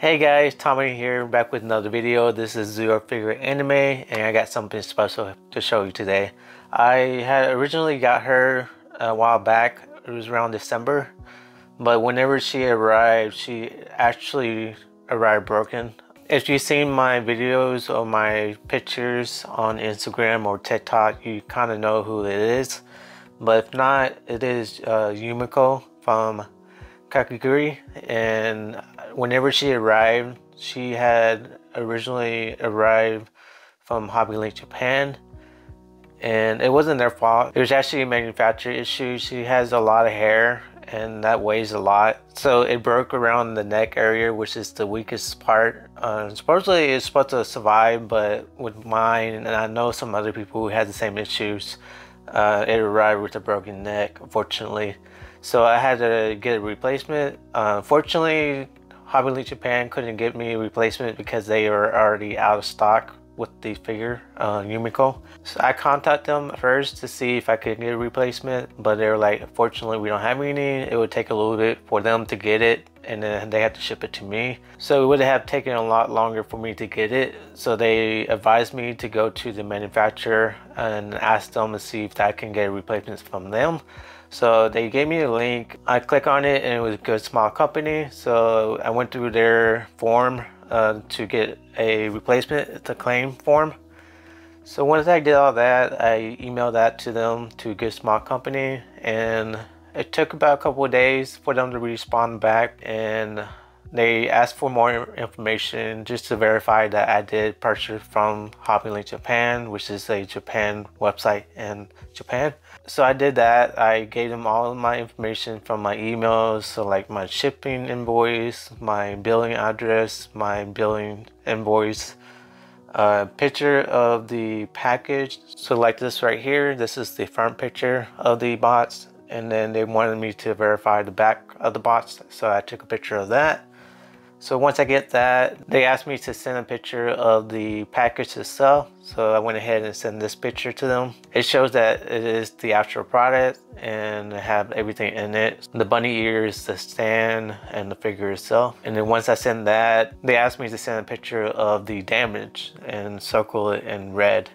Hey guys, Tommy here, back with another video. This is Zero Figure Anime, and I got something special to show you today. I had originally got her a while back, it was around December, but whenever she arrived, she actually arrived broken. If you've seen my videos or my pictures on Instagram or TikTok, you kind of know who it is. But if not, it is uh, Yumeko from Kakegurui, and whenever she arrived, she had originally arrived from Hobby Link Japan, and it wasn't their fault. It was actually a manufacturer issue. She has a lot of hair, and that weighs a lot. So it broke around the neck area, which is the weakest part. Uh, supposedly it's supposed to survive, but with mine, and I know some other people who had the same issues, uh, it arrived with a broken neck, unfortunately. So I had to get a replacement. Uh, fortunately, Hobby Japan couldn't get me a replacement because they were already out of stock with the figure, uh, Yumeko. So I contacted them first to see if I could get a replacement, but they were like, unfortunately, we don't have any. It would take a little bit for them to get it, and then they had to ship it to me. So it would have taken a lot longer for me to get it. So they advised me to go to the manufacturer and ask them to see if I can get a replacement from them. So they gave me a link. I click on it and it was a Good Smile Company. So I went through their form uh, to get a replacement. A claim form. So once I did all that, I emailed that to them to Good Smile Company and it took about a couple of days for them to respond back and they asked for more information just to verify that I did purchase from Hobby Link Japan, which is a Japan website in Japan. So I did that. I gave them all my information from my emails, so like my shipping invoice, my billing address, my billing invoice, a picture of the package. So like this right here, this is the front picture of the box. And then they wanted me to verify the back of the box. So I took a picture of that. So once I get that, they asked me to send a picture of the package itself. So I went ahead and sent this picture to them. It shows that it is the actual product and have everything in it. The bunny ears, the stand, and the figure itself. And then once I send that, they asked me to send a picture of the damage and circle it in red.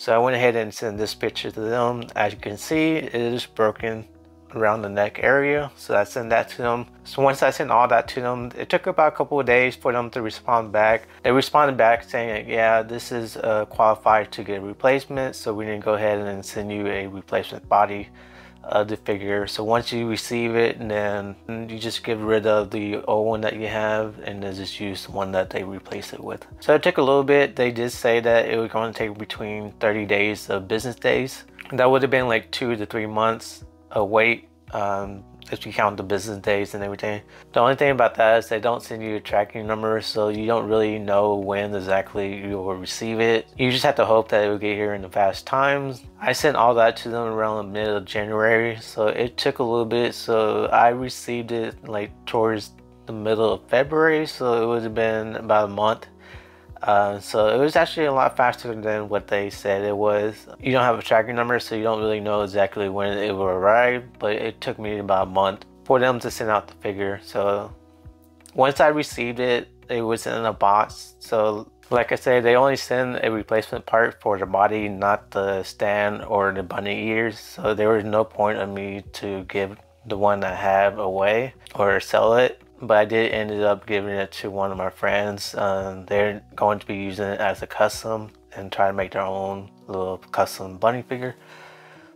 So I went ahead and sent this picture to them. As you can see, it is broken around the neck area. So I sent that to them. So once I sent all that to them, it took about a couple of days for them to respond back. They responded back saying, yeah, this is uh, qualified to get a replacement. So we didn't go ahead and send you a replacement body of the figure. So once you receive it, and then you just get rid of the old one that you have and then just use the one that they replace it with. So it took a little bit. They did say that it was going to take between 30 days of business days. That would have been like two to three months a wait um, if you count the business days and everything. The only thing about that is they don't send you a tracking number, so you don't really know when exactly you will receive it. You just have to hope that it will get here in the fast times. I sent all that to them around the mid of January, so it took a little bit. So I received it like towards the middle of February, so it would have been about a month. Uh, so it was actually a lot faster than what they said it was. You don't have a tracking number, so you don't really know exactly when it will arrive, but it took me about a month for them to send out the figure. So once I received it, it was in a box. So like I said, they only send a replacement part for the body, not the stand or the bunny ears. So there was no point of me to give the one I have away or sell it but I did ended up giving it to one of my friends. Um, they're going to be using it as a custom and try to make their own little custom bunny figure.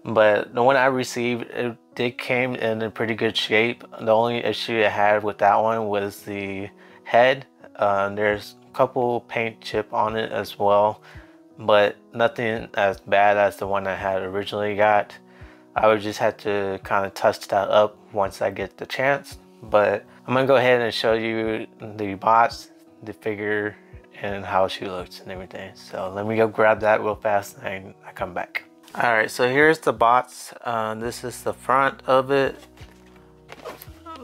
But the one I received, it did came in a pretty good shape. The only issue I had with that one was the head. Uh, there's a couple paint chip on it as well, but nothing as bad as the one I had originally got. I would just have to kind of touch that up once I get the chance. But I'm gonna go ahead and show you the box, the figure, and how she looks and everything. So let me go grab that real fast and I come back. All right, so here's the box. Uh, this is the front of it.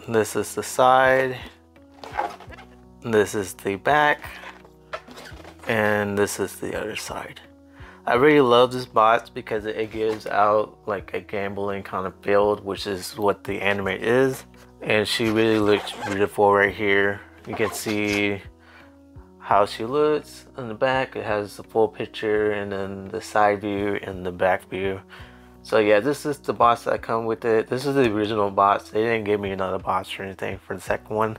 This is the side. This is the back. And this is the other side. I really love this box because it gives out like a gambling kind of build, which is what the anime is and she really looks beautiful right here you can see how she looks in the back. It has the full picture and then the side view and the back view. So yeah, this is the box that come with it. This is the original box. They didn't give me another box or anything for the second one,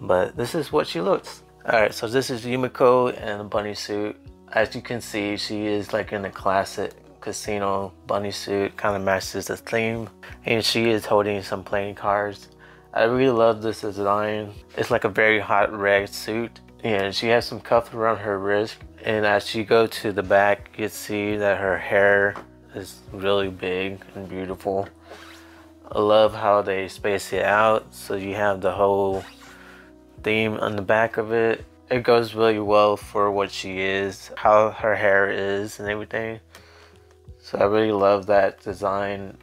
but this is what she looks. All right, so this is Yumeko in a bunny suit. As you can see, she is like in a classic casino bunny suit, kind of matches the theme. And she is holding some playing cards. I really love this design. It's like a very hot red suit. And she has some cuffs around her wrist. And as you go to the back, you see that her hair is really big and beautiful. I love how they space it out so you have the whole theme on the back of it. It goes really well for what she is, how her hair is and everything. So I really love that design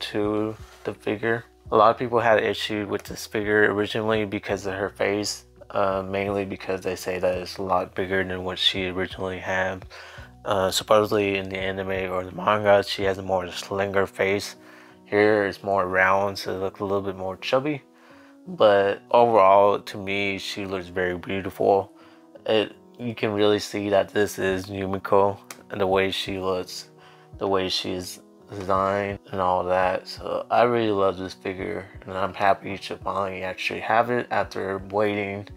to the figure. A lot of people had issue with this figure originally because of her face, uh, mainly because they say that it's a lot bigger than what she originally had. Uh, supposedly in the anime or the manga, she has a more slender face. Here it's more round, so it looks a little bit more chubby. But overall, to me, she looks very beautiful. It you can really see that this is Yumeko and the way she looks, the way she's designed and all that. So I really love this figure and I'm happy to finally actually have it after waiting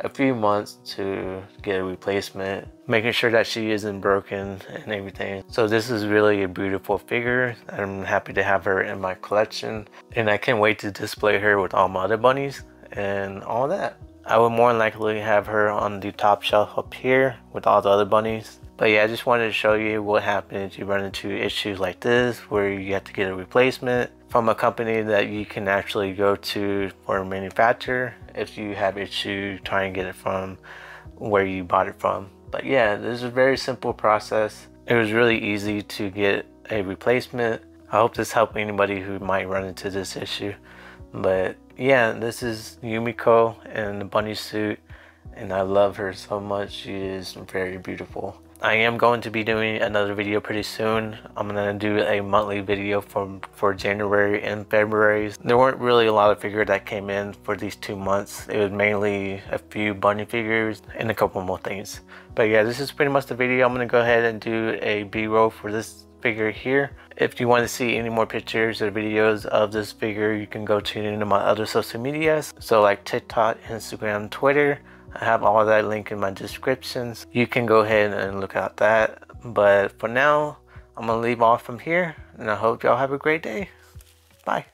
a few months to get a replacement, making sure that she isn't broken and everything. So this is really a beautiful figure. I'm happy to have her in my collection and I can't wait to display her with all my other bunnies and all that. I would more likely have her on the top shelf up here with all the other bunnies. But yeah, I just wanted to show you what happens if you run into issues like this where you have to get a replacement from a company that you can actually go to for a manufacturer if you have issue try and get it from where you bought it from. But yeah, this is a very simple process. It was really easy to get a replacement. I hope this helped anybody who might run into this issue. But yeah, this is Yumeko in the bunny suit and I love her so much. She is very beautiful. I am going to be doing another video pretty soon. I'm to do a monthly video for, for January and February. There weren't really a lot of figures that came in for these two months. It was mainly a few bunny figures and a couple more things. But yeah, this is pretty much the video. I'm to go ahead and do a B-roll for this figure here. If you want to see any more pictures or videos of this figure, you can go tune into my other social medias. So like TikTok, Instagram, Twitter. I have all that link in my descriptions. You can go ahead and look at that. But for now, I'm going to leave off from here. And I hope y'all have a great day. Bye.